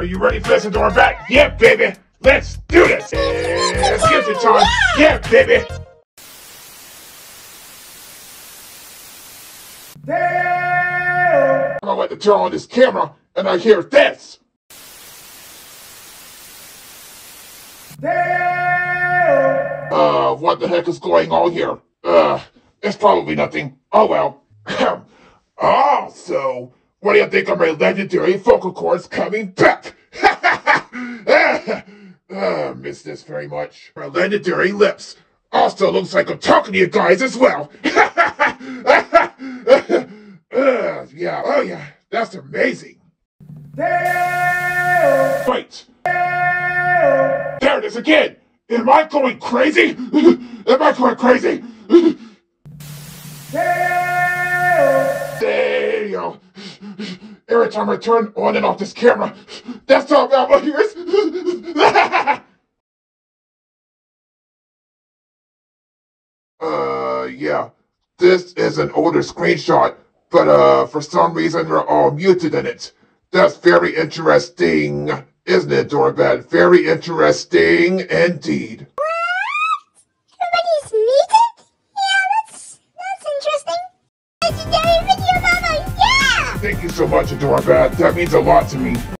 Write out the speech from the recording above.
Are you ready for this, back? Yeah, baby. Let's do this. Let's get the time. Yeah, baby. Damn. I like to turn on this camera, and I hear this. Damn. Uh, what the heck is going on here? Uh, it's probably nothing. Oh well. oh, so what do you think of my legendary vocal cords coming back? uh, miss this very much. My legendary lips. Also looks like I'm talking to you guys as well. uh, yeah, oh yeah, that's amazing. Wait. There it is again. Am I going crazy? Am I going crazy? Every time I turn on and off this camera, that's all about my ears. uh, yeah. This is an older screenshot, but uh, for some reason we're all muted in it. That's very interesting, isn't it, Adorabat? Very interesting indeed. Thank you so much, Adora That means a lot to me.